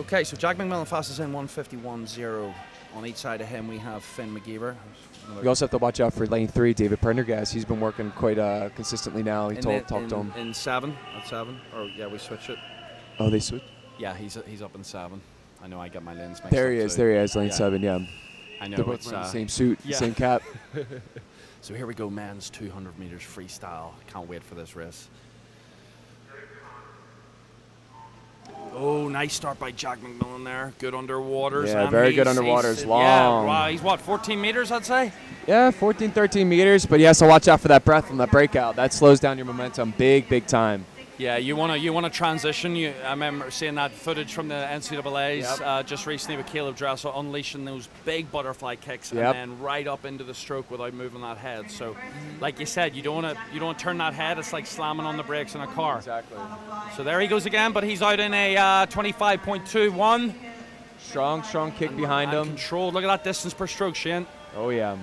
Okay, so Jack McMillan fastest in 151.0. On each side of him, we have Finn McGeever. We also have to watch out for lane three, David Prendergast. He's been working quite uh, consistently now. He in, told the- talked to in, him. in seven, at seven. Or yeah, we switch it. Oh, they switched. Yeah, he's he's up in seven. I know I got my lens mixed There he is. There he is. Lane yeah. seven. Yeah. I know They're both it's wearing uh, the same suit, yeah. same cap. So here we go, men's 200 meters freestyle. Can't wait for this race. Oh, nice start by Jack McMillan there. Good underwaters. Yeah, and very good he's- underwaters. he's- Long. Yeah, wow, he's what, 14 meters, I'd say? Yeah, 14, 13 meters, but he has to watch out for that breath from that breakout. That slows down your momentum big, big time. Yeah, you want to you want to transition. You, I remember seeing that footage from the NCAA's Yep. uh, just recently with Caeleb Dressel unleashing those big butterfly kicks Yep. and then right up into the stroke without moving that head. So, like you said, you don't want to you don't turn that head. It's like slamming on the brakes in a car. Exactly. So there he goes again, but he's out in a uh, 25.21. Strong, strong kick behind and him. Controlled. Look at that distance per stroke, Shane. Oh yeah.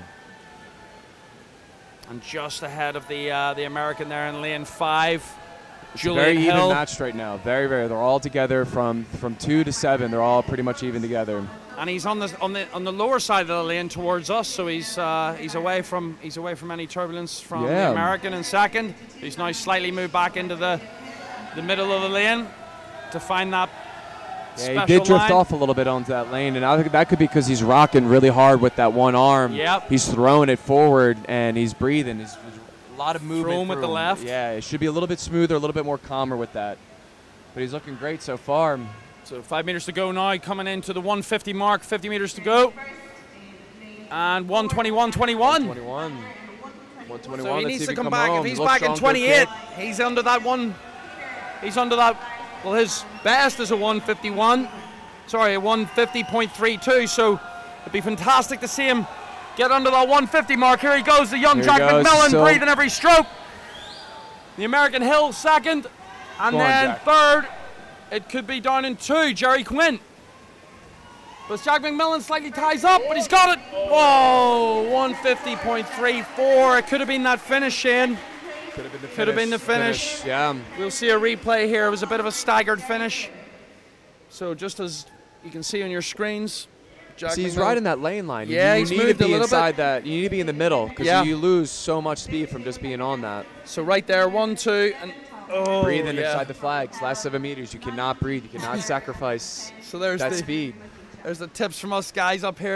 And just ahead of the uh, the American there in lane five. Julian very even matched right now. Very, very. They're all together from from two to seven. They're all pretty much even together. and he's on the on the on the lower side of the lane towards us, so he's uh, he's away from he's away from any turbulence from Yeah. the American in second. He's now slightly moved back into the the middle of the lane to find that Yeah, he did drift line. off a little bit onto that lane, and I think that could be because he's rocking really hard with that one arm. Yep. He's throwing it forward and he's breathing. He's, lot of movement. Throwing with through the him. left. Yeah, it should be a little bit smoother, a little bit more calmer with that. But he's looking great so far. So five meters to go now, coming into the 150 mark, 50 meters to go, and 121, 21. 121. So he needs to come back. home. If he's Looks back in strong, good 28, he's under that one. He's under that. Well, his best is a 151. Sorry, a 150.32. So it'd be fantastic to see him get under that 150 mark. Here he goes, the young Here Jack McMillan, so- breathing every stroke. The American Hill second, and Go then Jack. third. It could be down in two. Jerry Quinn. But Jack McMillan slightly ties up, but he's got it. Whoa, 150.34. It could have been that finish, Shane. Could have been the finish. Could have been the finish. Yeah. We'll see a replay here. It was a bit of a staggered finish. So just as you can see on your screens, Jack See, he's McMillan- right in that lane line. Yeah, you he's need to moved a be little bit. inside that. You need to be in the middle because Yeah. you lose so much speed from just being on that. So right there, one, two, and oh, Breathing yeah. inside the flags. Last seven meters, you cannot breathe. You cannot sacrifice So there's that the speed. there's the tips from us guys up here.